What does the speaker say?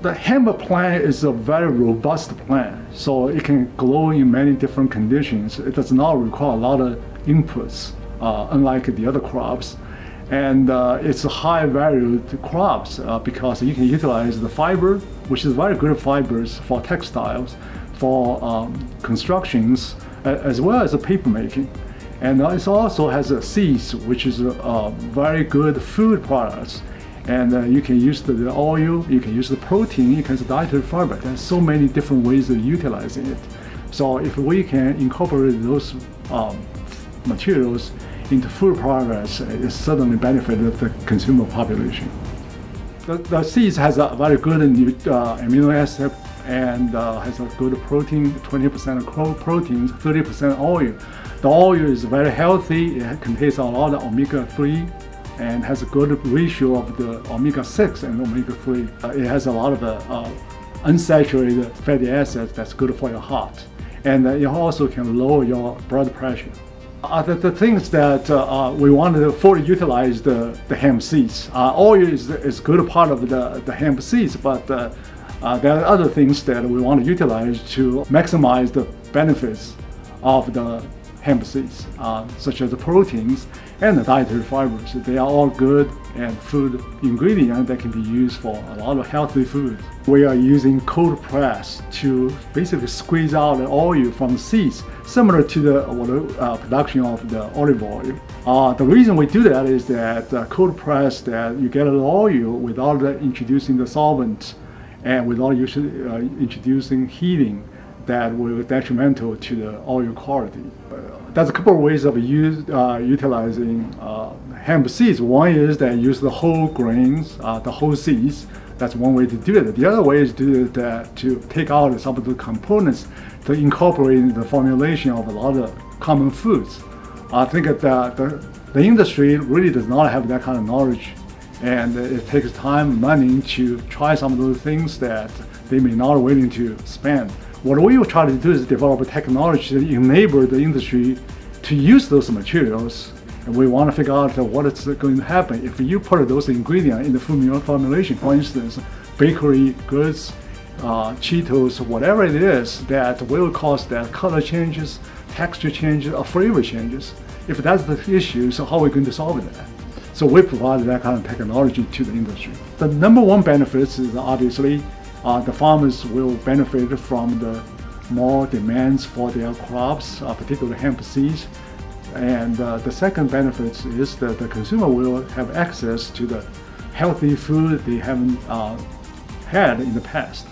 The hemp plant is a very robust plant, so it can grow in many different conditions. It does not require a lot of inputs, uh, unlike the other crops. And uh, it's a high value crops uh, because you can utilize the fiber, which is very good fibers for textiles, for um, constructions, as well as the paper making. And it also has a seeds, which is a very good food products. And uh, you can use the, the, oil, you can use the protein, you can use the dietary fiber. There's so many different ways of utilizing it. So if we can incorporate those um, materials into food products, it certainly benefits the consumer population. The, the seeds has a very good uh, amino acid and uh, has a good protein, 20% proteins, 30% oil. The oil is very healthy. It contains a lot of omega-3 and has a good ratio of the omega-6 and omega-3. Uh, it has a lot of the uh, unsaturated fatty acids that's good for your heart. And uh, it also can lower your blood pressure. Uh, the, the, things that uh, uh, we want to fully utilize the, the hemp seeds. Uh, oil is, is good part of the, the hemp seeds, but uh, uh, there are other things that we want to utilize to maximize the benefits of the hemp seeds, uh, such as the proteins and the dietary fibers. They are all good and food ingredients that can be used for a lot of healthy foods. We are using cold press to basically squeeze out the oil from the seeds, similar to the uh, production of the olive oil. Uh, the reason we do that is that uh, cold press that you get the oil without introducing the solvent and without uh, introducing heating that will be detrimental to the oil quality. Uh, there's a couple of ways of use, uh, utilizing uh, hemp seeds. One is that use the whole grains, uh, the whole seeds. That's one way to do it. The other way is to to take out some of the components to incorporate in the formulation of a lot of common foods. I think that the, the industry really does not have that kind of knowledge and it takes time, money to try some of those things that they may not willing to spend. What we will try to do is develop a technology to enable the industry to use those materials. And we want to figure out what is going to happen if you put those ingredients in the food formulation. For instance, bakery goods, uh, Cheetos, whatever it is that will cause that color changes, texture changes, or flavor changes. If that's the issue, so how are we going to solve that? So we provide that kind of technology to the industry. The number one benefit is obviously uh, the farmers will benefit from the more demands for their crops, uh, particularly hemp seeds. And uh, the second benefit is that the consumer will have access to the healthy food they haven't uh, had in the past.